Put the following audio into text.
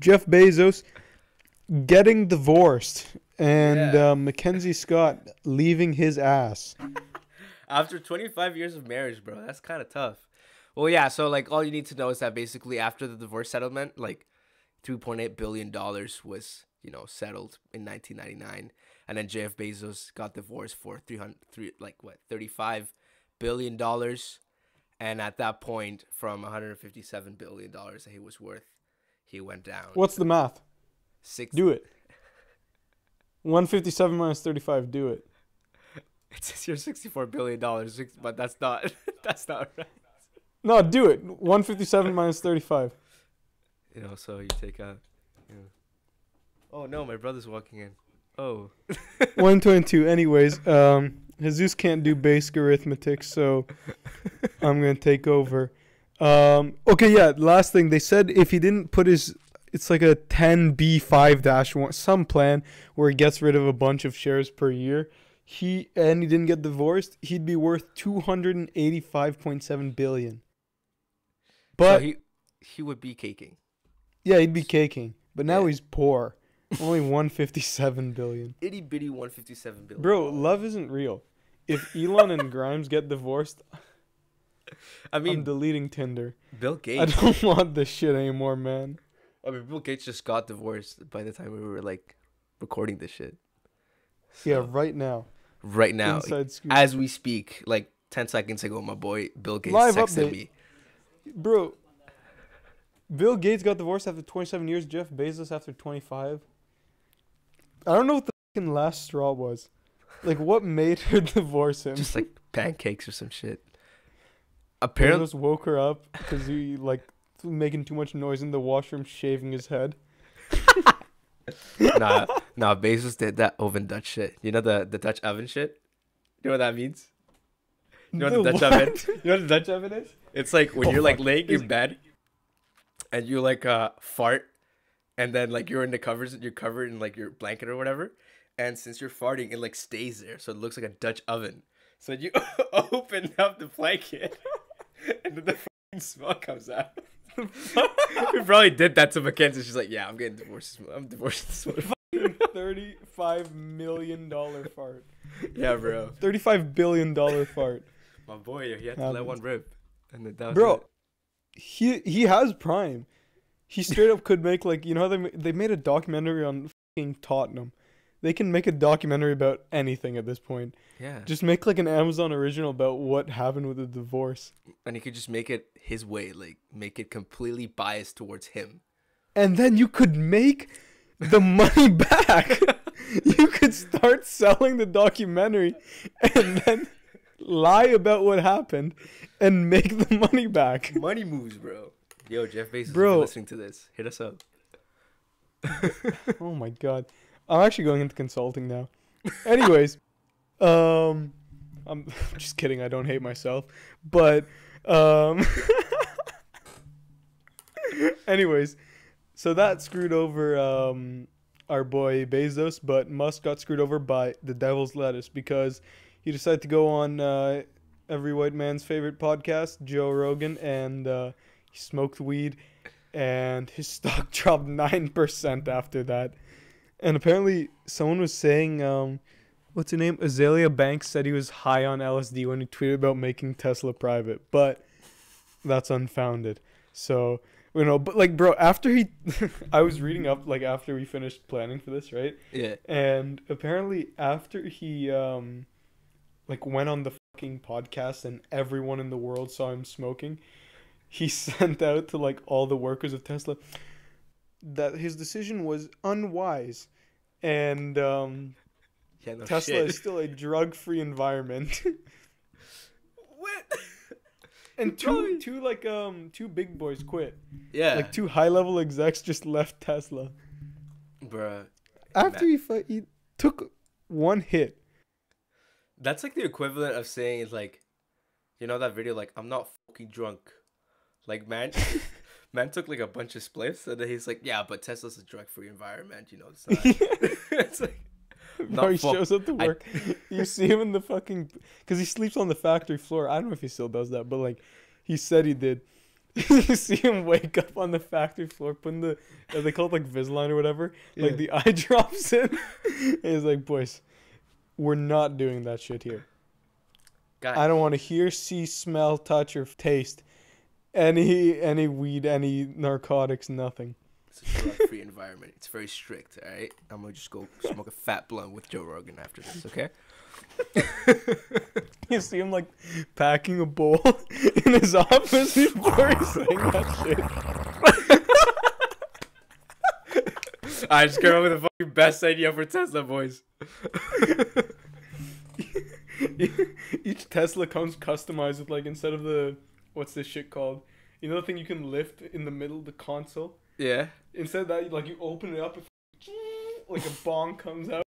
Jeff Bezos getting divorced and Yeah. uh, Mackenzie Scott leaving his ass. After 25 years of marriage, bro, that's kind of tough. Well, yeah. So like, all you need to know is that basically after the divorce settlement, like, 3.8 billion dollars was you know settled in 1999, and then Jeff Bezos got divorced for 300, three, like what 35 billion dollars, and at that point, from 157 billion dollars that he was worth, he went down. What's the math? six? Do it. 157 minus 35. Do it. It says here 64 billion dollars, but that's not that's not right. No, do it. 157 minus 35. You know, so you take out. You know. Oh no, my brother's walking in. Oh. 122. Anyways, um, Jesus can't do basic arithmetic, so I'm gonna take over. Um, okay, yeah. Last thing they said, if he didn't put his, it's like a 10b5 dash one, some plan where he gets rid of a bunch of shares per year. He and he didn't get divorced, he'd be worth 285.7 billion. But so he he would be caking. yeah, he'd be caking. But now Yeah. he's poor. Only 157 billion. Itty bitty 157 billion. Bro, love isn't real. If Elon and Grimes get divorced, I I'm mean, deleting Tinder. Bill Gates. I don't want this shit anymore, man. I mean, Bill Gates just got divorced by the time we were like recording this shit. Yeah, right now. right now, as we speak, like 10 seconds ago, my boy Bill Gates Live texted update. me. Bro, Bill Gates got divorced after 27 years, Jeff Bezos after 25. I don't know what the fucking last straw was. Like, what made her divorce him? Just like pancakes or some shit. Apparently, just woke her up because he, like, making too much noise in the washroom, shaving his head. nah, nah. Bezos did that oven Dutch shit. You know the the Dutch oven shit. You know what that means? You know what the Dutch oven? You know what the Dutch oven is? It's like when Oh, you're like laying in bed, and you like uh fart, and then like you're in the covers, and you're covered in like your blanket or whatever, and since you're farting, it like stays there, so it looks like a Dutch oven. So you open up the blanket, and then the fucking smell comes out. we probably did that to Mackenzie. She's like, "Yeah, I'm getting divorced. I'm divorcing this one." $35 million fart. yeah, bro. $35 billion fart. My boy, he had to let one rip, and that was Bro, it. he he has prime. He straight up could make like you know how they they made a documentary on fucking Tottenham. They can make a documentary about anything at this point. Yeah, Just make like an Amazon original about what happened with the divorce, and he could just make it his way, like make it completely biased towards him. and then you could make the money back. you could start selling the documentary, and then lie about what happened, and make the money back. Money moves, bro. Yo, Jeff Bezos, Bro. bro, listening to this, hit us up. Oh my god. I'm actually going into consulting now. Anyways, um I'm just kidding, I don't hate myself. But um Anyways, so that screwed over um our boy Bezos, but Musk got screwed over by the devil's lettuce because he decided to go on uh every white man's favorite podcast, Joe Rogan, and uh he smoked weed and his stock dropped 9% after that. And apparently, someone was saying, um, what's her name? Azealia Banks said he was high on LSD when he tweeted about making Tesla private, but that's unfounded. So, you know, but like, bro, after he, I was reading up, like, after we finished planning for this, right? Yeah, And apparently, after he, um, like, went on the fucking podcast and everyone in the world saw him smoking, he sent out to, like, all the workers of Tesla that his decision was unwise. And, um, yeah, no Tesla shit. is still a drug free environment. what? and two, two, like, um, two big boys quit. Yeah, Like, two high level execs just left Tesla. bruh. After he, he took one hit. That's like the equivalent of saying is like, you know that video like I'm not fucking drunk, like man, man took like a bunch of spliffs and then he's like, yeah, but Tesla's a drug-free environment, you know. It's, it's like, Bro, he shows up to I- work. you see him in the fucking because he sleeps on the factory floor. I don't know if he still does that, but like he said he did. you see him wake up on the factory floor, putting the uh, they call it like Invisalign or whatever, Yeah. like the eye drops in. he's like, boys, we're not doing that shit here. I don't want to hear, see, smell, touch, or taste any any weed, any narcotics, nothing. It's a drug-free environment. It's very strict. All right, I'm gonna just go smoke a fat blunt with Joe Rogan after this. Okay. You see him like packing a bowl in his office before he's saying that shit. I just came up with the fucking best idea for Tesla, boys. Each Tesla comes customized with like instead of the what's this shit called? You know the thing you can lift in the middle, of the console. Yeah. Instead of that, like you open it up, like a bong comes out.